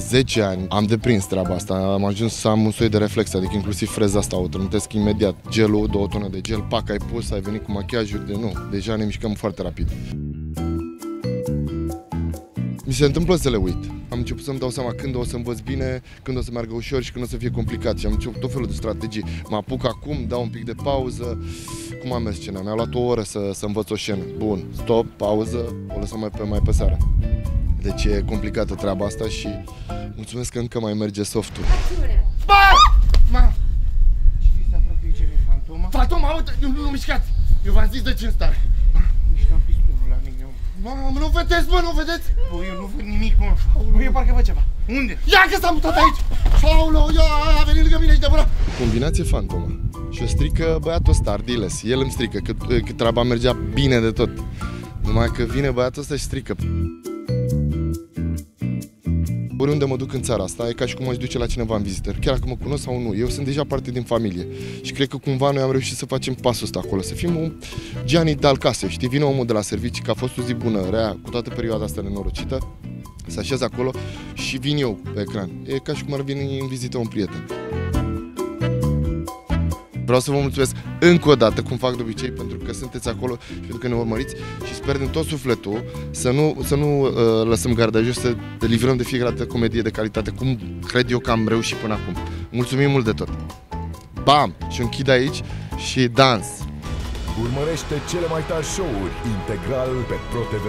în 10 ani am deprins treaba asta, am ajuns să am un soi de reflex, adică inclusiv freza asta o trântesc imediat. Gelul, două tone de gel, pac, ai pus, ai venit cu machiajul, de nu, deja ne mișcăm foarte rapid. Mi se întâmplă să le uit. Am început să-mi dau seama când o să învăț bine, când o să meargă ușor și când o să fie complicat. Și am început tot felul de strategii. Mă apuc acum, dau un pic de pauză. Cum am mers scena? Mi-a luat o oră să, să învăț o scenă. Bun, stop, pauză, o lăsăm mai pe, mai pe seară. Deci e complicată treaba asta și mulțumesc că încă mai merge softul. Ba! Ma! Cine se apropie ce fantoma? Fantoma, uite, nu, nu, nu mișcați! Eu v-am zis de ce stare. Ma, mișcam pistolul la mine. Mamă, nu vedeți, mă, nu vedeți? Bă, eu nu văd nimic, mă. Bă, eu parcă văd ceva. Unde? Ia că s-a mutat aici! Aoleu, ia, a venit lângă mine și de bună. Combinație fantomă. Și o strică băiatul ăsta, Ardiles. El îmi strică, că, că treaba mergea bine de tot. Numai că vine băiatul ăsta și strică. Oriunde mă duc în țara asta, e ca și cum aș duce la cineva în vizită, chiar dacă mă cunosc sau nu. Eu sunt deja parte din familie și cred că cumva noi am reușit să facem pasul ăsta acolo, să fim un Gianni dal case, știi, vine omul de la servicii, că a fost o zi bună, rea, cu toată perioada asta nenorocită, să așez acolo și vin eu pe ecran. E ca și cum ar veni în vizită un prieten. Vreau să vă mulțumesc încă o dată, cum fac de obicei, pentru că sunteți acolo și pentru că ne urmăriți și sper din tot sufletul să nu, să nu uh, lăsăm garda jos, să livrăm de fiecare dată comedie de calitate, cum cred eu că am reușit până acum. Mulțumim mult de tot! Bam! Și închid aici și dans! Urmărește cele mai tari show-uri integral pe ProTV+.